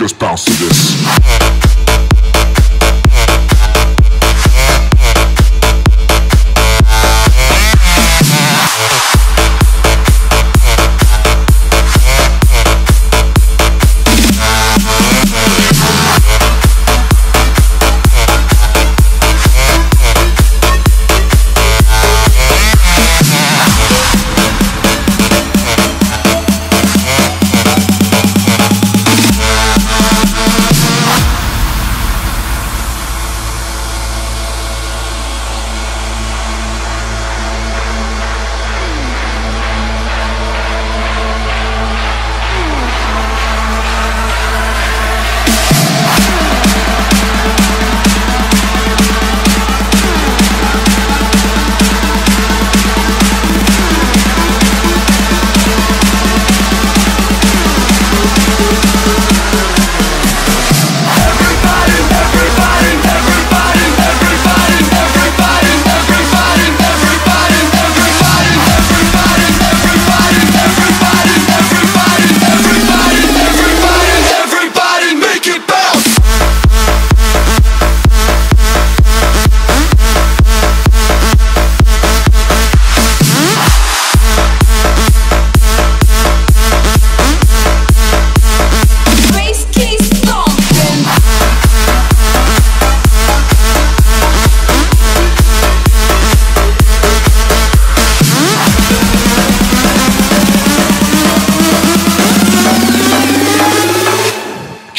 just bounce to this.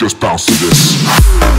just bounce to this.